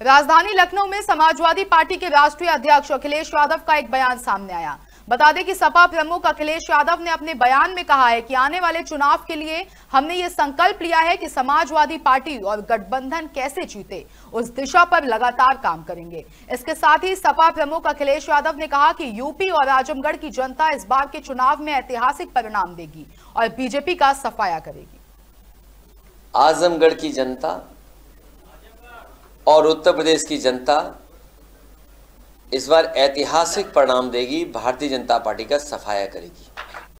राजधानी लखनऊ में समाजवादी पार्टी के राष्ट्रीय अध्यक्ष अखिलेश यादव का एक बयान सामने आया। बता दें कि सपा प्रमुख अखिलेश यादव ने अपने बयान में कहा है कि आने वाले चुनाव के लिए हमने ये संकल्प लिया है कि समाजवादी पार्टी और गठबंधन कैसे जीते, उस दिशा पर लगातार काम करेंगे। इसके साथ ही सपा प्रमुख अखिलेश यादव ने कहा कि यूपी और आजमगढ़ की जनता इस बार के चुनाव में ऐतिहासिक परिणाम देगी और बीजेपी का सफाया करेगी। आजमगढ़ की जनता और उत्तर प्रदेश की जनता इस बार ऐतिहासिक परिणाम देगी। भारतीय जनता पार्टी का सफाया करेगी।